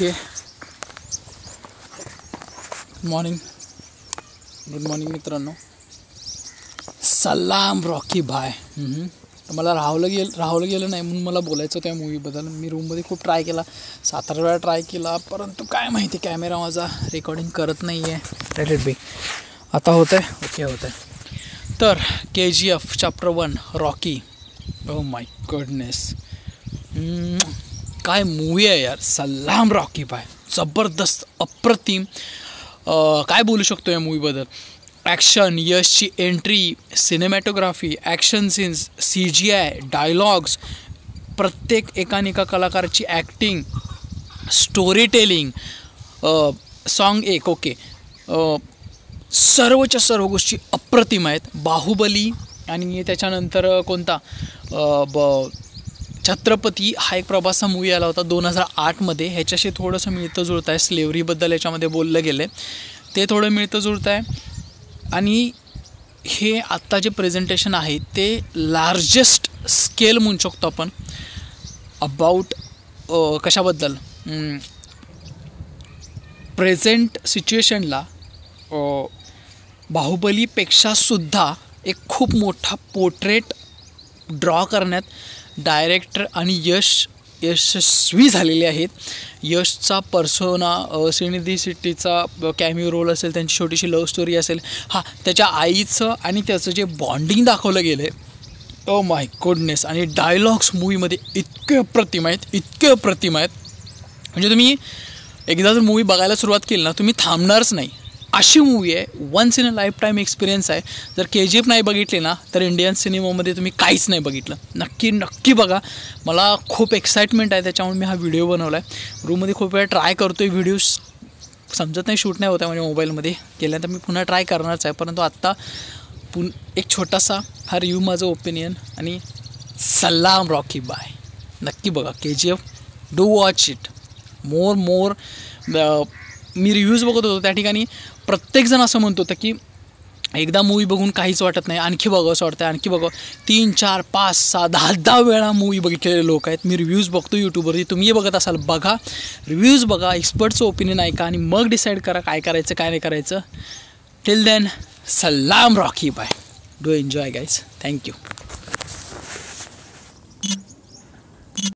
Okay. Morning good morning मित्रांनो. सलाम Rocky. तर मला राहवलं गेलं राहवलं गेलं नाही म्हणून मला बोलायचं त्या मूवीबद्दल मी रूममध्ये खूप ट्राय केला. सात आठ वेळा ट्राय केला परंतु काय माहिती कॅमेरा माझा रेकॉर्डिंग करत नाही आहे लेट बी आता होतं आहे ओके होतं आहे तर K G F chapter one Rocky. Oh my goodness काय मूवी आहे यार? सलाम रॉकी भाय जबरदस्त अप्रतिम. काय बोलू शकतो या मूवीबद्दल action यशची entry cinematography action scenes C G I dialogues प्रत्येक एकानेका कलाकाराची ॲक्टिंग स्टोरी टेलिंग सॉन्ग एक ओके सर्वच्या सर्व गोष्टी अप्रतिम आहेत. बाहुबली आणि त्याच्यानंतर कोणता? ब छत्रपती हा एक प्रभासा मूवी आला होता दोन हजार आठमध्ये. ह्याच्याशी थोडंसं मिळतं जुळतं आहे स्लेवरीबद्दल याच्यामध्ये बोललं गेलं आहे ते थोडं मिळतं जुळतं आहे आणि हे आत्ता जे प्रेझेंटेशन आहे ते लार्जेस्ट स्केल म्हणू शकतो आपण. अबाउट कशाबद्दल? प्रेझेंट सिच्युएशनला बाहुबलीपेक्षा सुद्धा एक खूप मोठा पोर्ट्रेट ड्रॉ करण्यात डायरेक्टर आणि यश यशस्वी झालेले आहेत. यशचा पर्सोना श्रीनिधी सिटीचा कॅमिओ रोल असेल त्यांची छोटीशी लव्ह स्टोरी असेल. हां त्याच्या आईचं आणि त्याचं जे बॉन्डिंग दाखवलं गेलं आहे ओ माय गुडनेस आणि डायलॉग्स मूवीमध्ये इतके अप्रतिम आहेत इतके अप्रतिम आहेत. म्हणजे तुम्ही एकदा जर मूवी बघायला सुरुवात केली ना तुम्ही थांबणारच नाही. अशी मूवी आहे. Once in a lifetime experience आहे. जर के जी एफ नाही बघितली ना तर इंडियन सिनेमामध्ये तुम्ही काहीच नाही बघितलं. नक्की नक्की बघा. मला खूप एक्साइटमेंट आहे त्याच्यामुळे मी हा व्हिडिओ बनवला आहे रूममध्ये खूप वेळा ट्राय करतो आहे व्हिडिओज समजत नाही शूट नाही होत आहे माझ्या मोबाईलमध्ये केल्यानंतर मी पुन्हा ट्राय करणारच आहे. परंतु आत्ता पुन एक छोटासा हा रिव्ह्यू माझं ओपिनियन आणि सल्लाम रॉकी बाय. नक्की बघा K G F do watch it more more me reviews बघत होतो. त्या ठिकाणी प्रत्येकजण असं म्हणत होतं की एकदा मूवी बघून काहीच वाटत नाही. आणखी बघावं असं वाटतं आणखी बघावं तीन चार पाच सहा दहा दहा वेळा मूवी बघितलेले लोक आहेत. मी रिव्ह्यूज बघतो यूट्यूबवरती तुम्ही बघत असाल बघा. रिव्ह्यूज बघा एक्सपर्टचं ओपिनियन ऐका आणि मग डिसाईड करा काय करायचं काय नाही करायचं. टिल देन सलाम Rocky bye. Do enjoy guys thank you